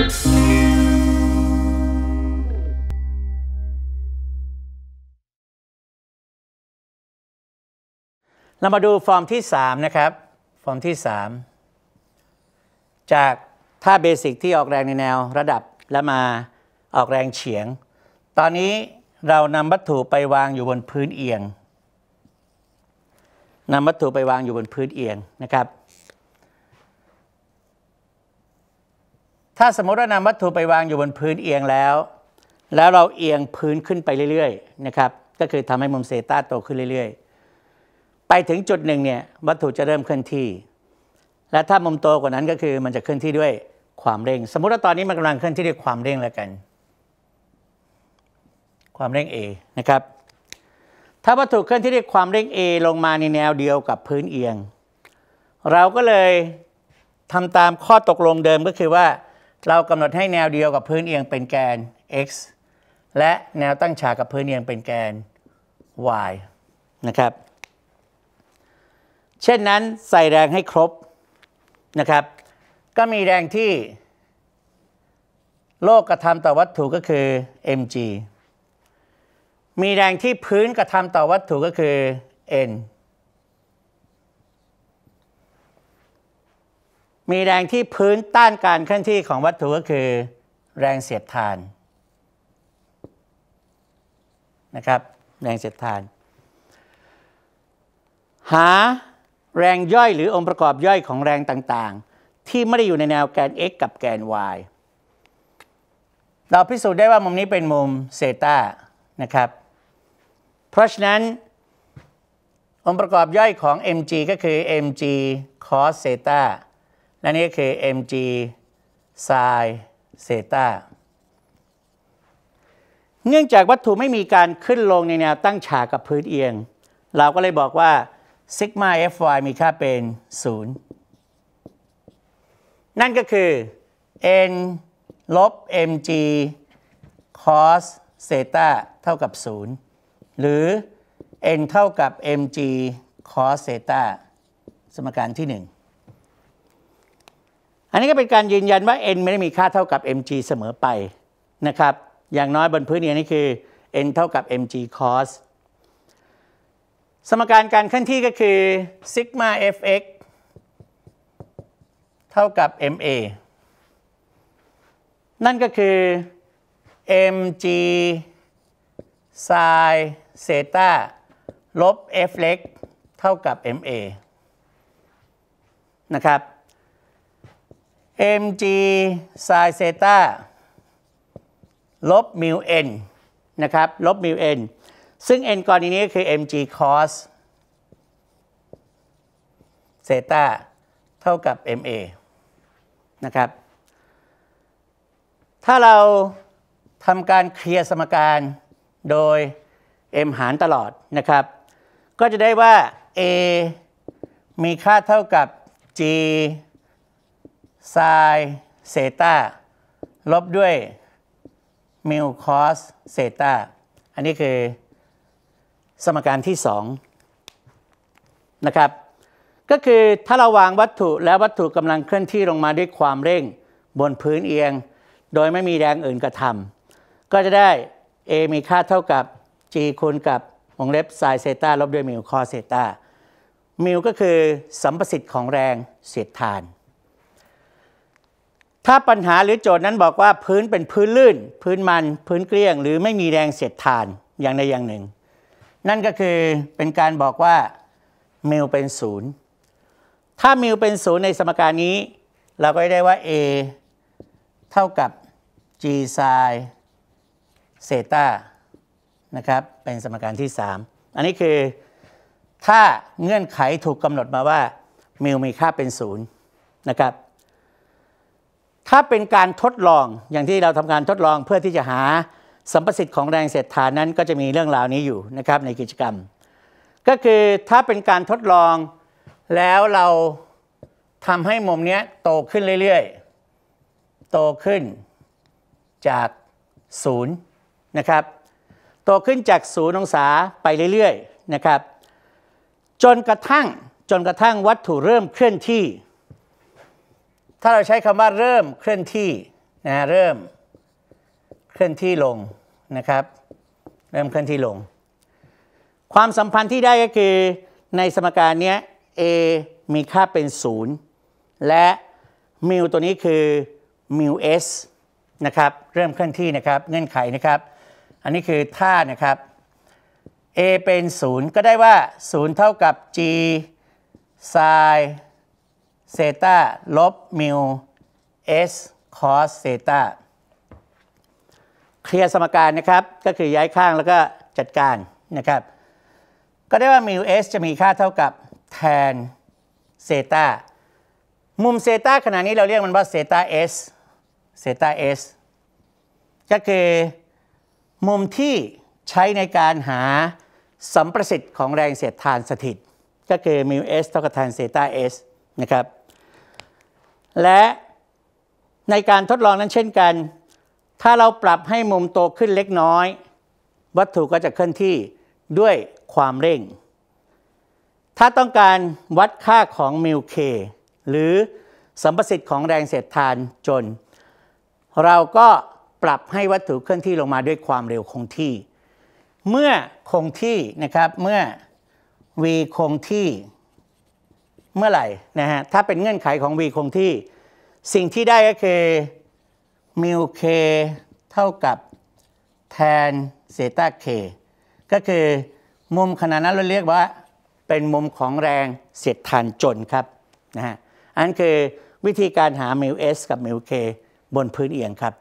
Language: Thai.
เรามาดูฟอร์มที่ 3 นะครับ ฟอร์มที่ 3 จากท่าเบสิกที่ออกแรงในแนวระดับและมาออกแรงเฉียง ตอนนี้เรานำวัตถุไปวางอยู่บนพื้นเอียงนำวัตถุไปวางอยู่บนพื้นเอียงนะครับ ถ้าสมมติว่านำวัตถุไปวางอยู่บนพื้นเอียงแล้ว แล้วเราเอียงพื้นขึ้นไปเรื่อยๆนะครับก็คือทำให้มุมเซต้าโตขึ้นเรื่อยๆ ไปถึงจุดหนึ่งเนี่ยวัตถุจะเริ่มเคลื่อนที่ และถ้ามุมโตกว่านั้นก็คือมันจะเคลื่อนที่ด้วยความเร่ง สมมุติว่าตอนนี้มันกำลังเคลื่อนที่ด้วยความเร่งแล้วกัน ความเร่ง A นะครับถ้าวัตถุเคลื่อนที่ด้วยความเร่ง A ลงมาในแนวเดียวกับพื้นเอียง เราก็เลยทำตามข้อตกลงเดิมก็คือว่า เรากำหนดให้แนวเดียวกับพื้นเอียงเป็นแกน x และแนวตั้งฉากกับพื้นเอียงเป็นแกน y นะครับ เช่นนั้นใส่แรงให้ครบนะครับ ก็มีแรงที่โลกกระทำต่อวัตถุก็คือ mg มีแรงที่พื้นกระทำต่อวัตถุก็คือ n มีแรงที่พื้นต้านการเคลื่อนที่ของวัตถุก็คือ แรงเสียดทานนะครับแรงเสียดทาน หาแรงย่อยหรือองค์ประกอบย่อยของแรงต่างๆ ที่ไม่ได้อยู่ในแนวแกน x กับแกน y เราพิสูจน์ได้ว่ามุมนี้เป็นมุมเซตานะครับ เพราะฉะนั้น องค์ประกอบย่อยของ mg ก็คือ mg cos เซตา และนี่ก็คือ mg sin เซตาเนื่องจากวัตถุไม่มีการขึ้นลงในแนวตั้งฉากกับพื้นเอียง เราก็เลยบอกว่าซิกมา fy มีค่าเป็น 0 นั่นก็คือ n ลบ mg cos เซตาเท่ากับ 0 หรือ n เท่ากับ mg cos เซตาสมการที่ 1 อันนี้ก็เป็นการยืนยันว่า n ไม่ได้มีค่าเท่ากับ mg เสมอไปนะครับ อย่างน้อยบนพื้นเอียนี่คือ n เท่ากับ mg cos สมการการเคลื่อนที่ก็คือ sigma fx เท่ากับ ma นั่นก็คือ mg sin เซตาลบ f เล็กเท่ากับ ma นะครับ mg sin เซตาลบ mu n นะครับ ลบ mu n ซึ่ง n กรณีนี้คือ mg cos เซตาเท่ากับ ma นะครับ ถ้าเราทำการเคลียร์สมการโดย m หารตลอดนะครับ ก็จะได้ว่า a มีค่าเท่ากับ g sin เซตาลบด้วย mu cos เซตาอันนี้คือสมการที่ 2 นะครับ ก็คือถ้าเราวางวัตถุแล้ววัตถุกำลังเคลื่อนที่ลงมาด้วยความเร่งบนพื้นเอียง โดยไม่มีแรงอื่นกระทำก็จะได้ a มีค่าเท่ากับ g คูณกับวงเล็บ sin เซตาลบด้วย mu cos เซตา mu ก็คือสัมประสิทธิ์ของแรงเสียดทาน ถ้าปัญหาหรือโจทย์นั้นบอกว่าพื้นเป็นพื้นลื่น พื้นมันพื้นเกลี้ยง หรือไม่มีแรงเสียดทานอย่างใดอย่างหนึ่ง นั่นก็คือเป็นการบอกว่ามิวเป็นศูนย์ถ้ามิวเป็นศูนย์ในสมการนี้ เราก็ได้ว่า a เท่ากับ g sin เซตานะครับเป็นสมการที่ 3 อันนี้คือถ้าเงื่อนไขถูกกำหนดมาว่ามิวมีค่าเป็นศูนย์นะครับ ถ้าเป็นการทดลองอย่างที่เราทำการทดลองเพื่อที่จะหาสัมประสิทธิ์ของแรงเสียดทานนั้นก็จะมีเรื่องราวนี้อยู่นะครับในกิจกรรม ก็คือถ้าเป็นการทดลองแล้วเราทำให้มุมนี้โตขึ้นเรื่อยๆ โตขึ้นจากศูนย์นะครับ โตขึ้นจากศูนย์องศาไปเรื่อยๆนะครับ จนกระทั่งจนกระทั่งวัตถุเริ่มเคลื่อนที่ ถ้าเราใช้คำว่าเริ่มเคลื่อนที่นะเริ่มเคลื่อนที่ลงนะครับ เริ่มเคลื่อนที่ลง ความสัมพันธ์ที่ได้ก็คือในสมการเนี้ย a มีค่าเป็น 0 และมิวตัวนี้คือมิว s นะครับเริ่มเคลื่อนที่นะครับเงื่อนไขนะครับ อันนี้คือท่านะครับ a เป็น 0 ก็ได้ว่า 0 เท่ากับ g sin เซตาลบมิว s cos เซตาเคลียร์สมการนะครับ ก็คือย้ายข้างแล้วก็จัดการนะครับ ก็ได้ว่ามิว s จะมีค่าเท่ากับแทนเซตามุมเซตาขณะนี้เราเรียกมันว่าเซตา s เซตา s ก็คือมุมที่ใช้ในการหาสัมประสิทธิ์ของแรงเสียดทานสถิต ก็คือมิว s เท่ากับแทนเซตา s นะครับ และในการทดลองนั้นเช่นกัน ถ้าเราปรับให้มุมโตขึ้นเล็กน้อย วัตถุก็จะเคลื่อนที่ด้วยความเร่ง ถ้าต้องการวัดค่าของมิวเคหรือสัมประสิทธิ์ของแรงเสียดทานจน เราก็ปรับให้วัตถุเคลื่อนที่ลงมาด้วยความเร็วคงที่ เมื่อคงที่นะครับเมื่อ v คงที่ เมื่อไหร่นะฮะถ้าเป็นเงื่อนไขของ v คงที่ สิ่งที่ได้ก็คือมิว k เท่ากับ tan θ k ก็คือมุมขนาดนั้นเราเรียกว่าเป็นมุมของแรงเสียดทานจลน์ครับนะฮะอันคือวิธีการหามิว s กับมิว k บนพื้นเอียงครับ